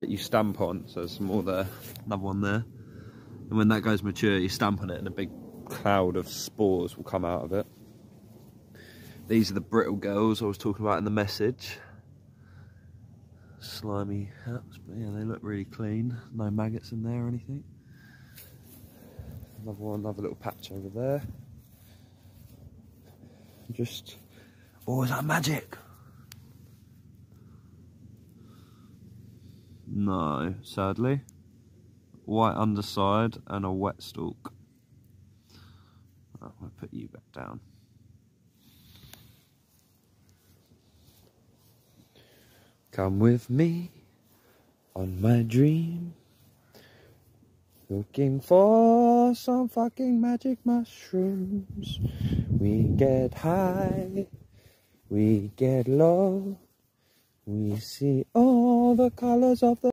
that you stamp on. So there's some more there, another one there. And when that goes mature, you stamp on it and a big cloud of spores will come out of it. These are the brittlegills I was talking about in the message. Slimy haps, but yeah, they look really clean. No maggots in there or anything. Another one, another little patch over there. Just, oh, is that magic? No, sadly. White underside and a wet stalk. I'm going to put you back down. Come with me on my dream. Looking for some fucking magic mushrooms. We get high, we get low. We see all the colors of the